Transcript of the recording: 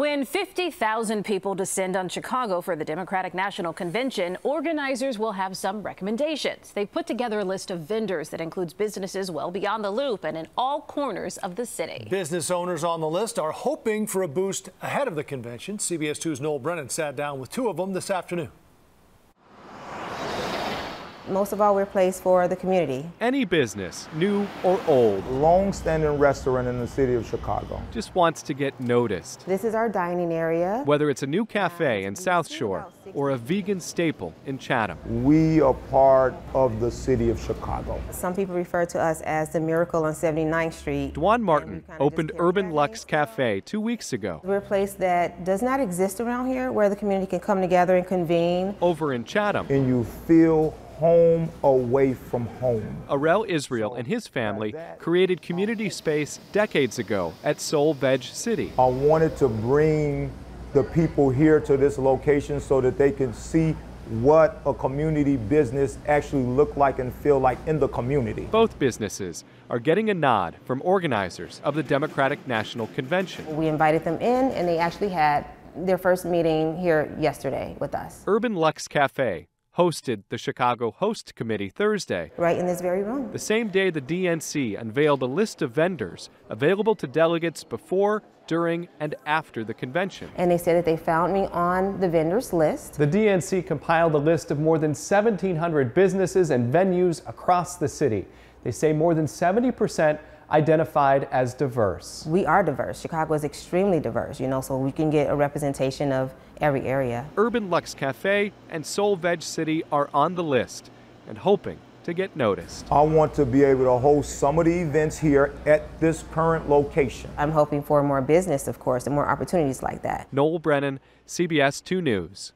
When 50,000 people descend on Chicago for the Democratic National Convention, organizers will have some recommendations. They've put together a list of vendors that includes businesses well beyond the loop and in all corners of the city. Business owners on the list are hoping for a boost ahead of the convention. CBS 2's Noel Brennan sat down with two of them this afternoon most of all, we're placed for the community. Any business, new or old, long-standing restaurant in the city of Chicago, just wants to get noticed. This is our dining area. Whether it's a new cafe in South Shore or a vegan staple in Chatham. We are part of the city of Chicago. Some people refer to us as the Miracle on 79th Street. Dwan Martin opened Urban Lux Cafe two weeks ago. We're a place that does not exist around here where the community can come together and convene. Over in Chatham. And you feel home away from home. Arel Israel and his family created community space decades ago at Soul Veg City. I wanted to bring the people here to this location so that they can see what a community business actually look like and feel like in the community. Both businesses are getting a nod from organizers of the Democratic National Convention. We invited them in and they actually had their first meeting here yesterday with us. Urban Lux Cafe hosted the Chicago Host Committee Thursday. Right in this very room. The same day, the DNC unveiled a list of vendors available to delegates before, during, and after the convention. And they said that they found me on the vendors list. The DNC compiled a list of more than 1,700 businesses and venues across the city. They say more than 70 percent identified as diverse. We are diverse. Chicago is extremely diverse, you know, so we can get a representation of every area. Urban Lux Cafe and Soul Veg City are on the list and hoping to get noticed. I want to be able to host some of the events here at this current location. I'm hoping for more business, of course, and more opportunities like that. Noel Brennan, CBS 2 News.